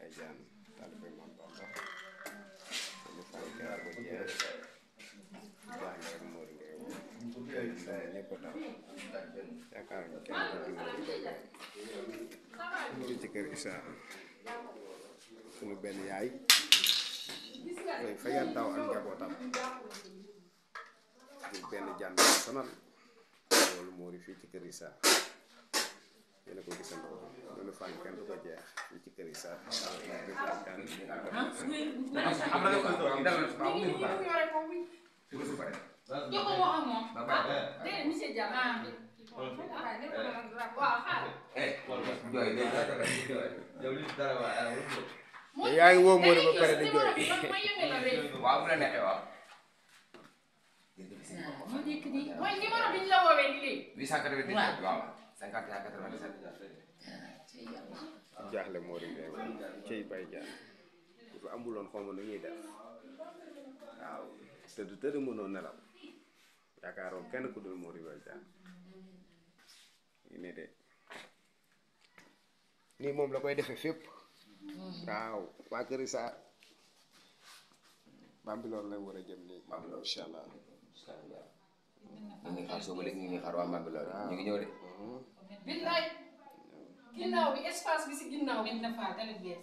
ay jaan taalibe Maam Bamba ñu fay jaar ba jeex jàng rek moo di ngay woo tey dama ñëpp daw yaakaar ñu kenn ko dimbali fii ci kër Issa suñu benn yaay koy fayal daw ak njabootam ngir benn jàmm bi sonal loolu moo di fii ci kër Issa yéen a ko gisandoo loolu fan kenn du ko jeex fii ci kër Issa yaa ngi woo Mody ba pare di jooy waaw bu la neexee waaw mu njëkk nii mooy numéro bi ñu la woowee nii léegi. 897 waaw 51 97. jaaxle moo di ngay wax cey bay jaar dafa amuloon xaw ma nu ñuy def waaw te du tëdd mënoo nelaw yaakaaroon kenn ku dul moo di bay jaar ñu ne de nii moom la koy defee fépp mm-hmm. waaw waa Kër Issa Bambilor la war a jëm nii Bambilor incha allah ñu ngi xaar soo ba léegi ñu ngi xaar waa Bambilor ñu ngi ñëw de mm-hmm. billaay ginnaaw bi espace bi si ginnaaw bi na faa dale bees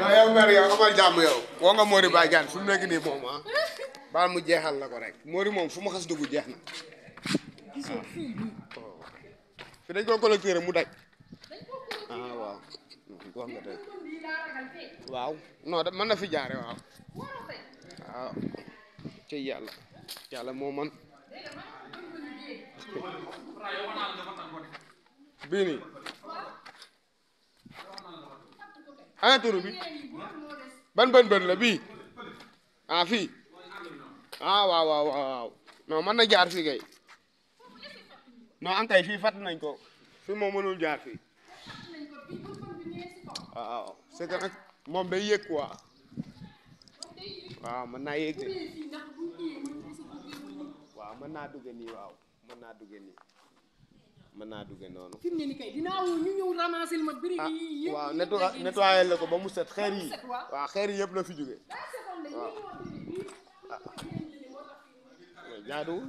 waaw yow mère yow amal jàmm yow woo nga Mori Baye Diagne fu mu nekk nii moom ah baal mu jeexal la ko rek Mori moom fu mu xas dugg jeex na waaw fi dañ ko collecté mu daj ah waaw wax nga dëgg waaw non da mën na fi jaare waaw waaw ci yàlla yàlla moo man bii nii ana turu bi ban bën bën la bii ah fii ah waaw waaw waaw non mën na jaar fii kay non an kay fii fàtt nañ ko fii moom mënul jaar fii waaw c'est que nag moom day yëg quoi waaw mën naa yëg de waaw mën naa dugg nii waaw mën naa dugg nii mën naa dugg noonu. fi mu ne nii kay dinaa woo ñu ñëw ramasser ma briques ah, yi yëpp waaw nettoyé nettoyé la ko ba mu set xeer yi waaw xeer yi yëpp la fi jóge waaw ah. jaaduwul.